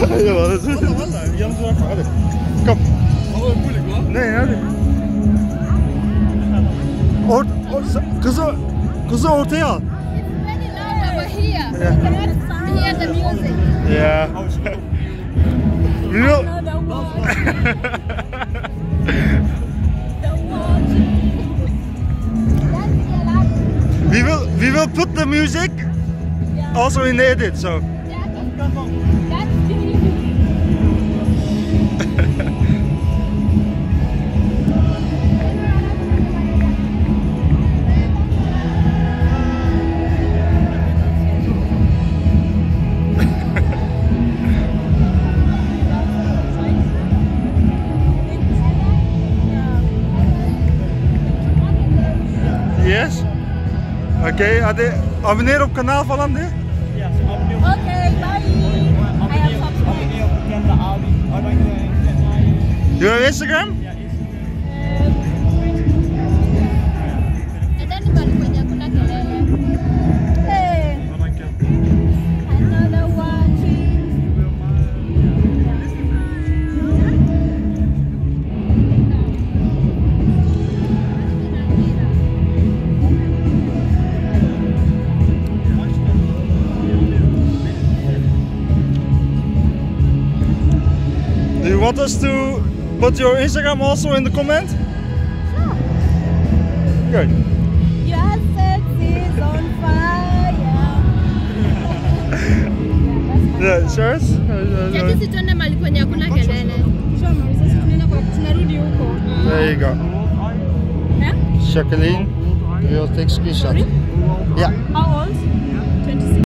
والله والله Kom. Moeilijk hoor. Nee, hè? Kızı, kızı ortaya al. Here, yeah. you hear the music. Yeah. you know. Will. Put the music also in the edit. So. Yes. Oké, okay, Ade, abonneer op kanaal van Andy. Ja, abonneer Oké, bye. Abonneer, abonneer op kanaal Ali. Je Instagram? Ja. Want us to put your Instagram also in the comment? Good. Your sex is on fire. Yeah, shirts? Chati si tuende hakuna kelele. There you go. Jacqueline, we'll take screenshot. Yeah. How old?